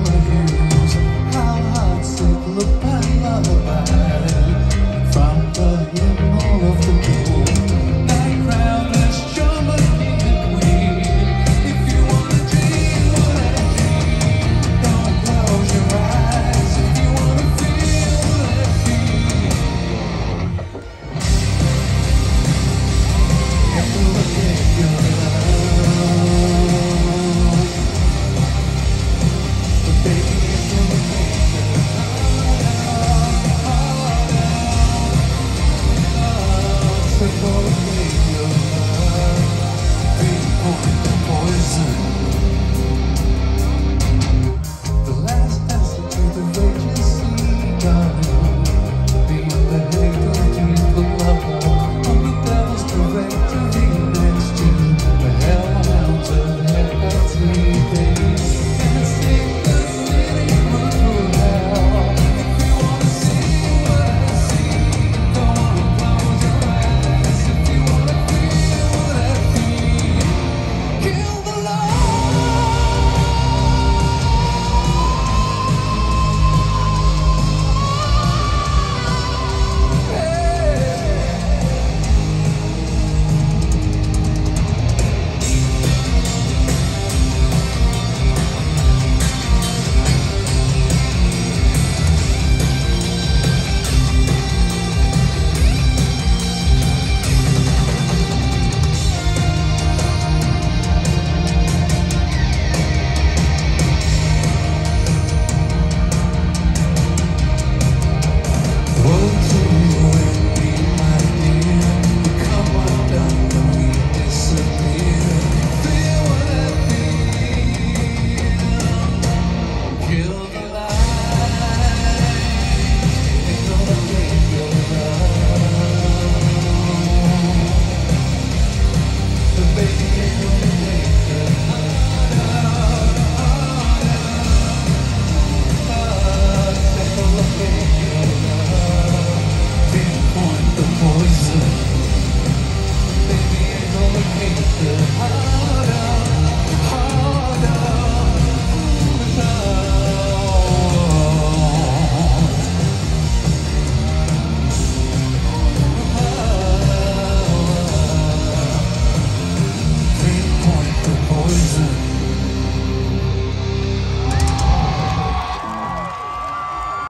all of you.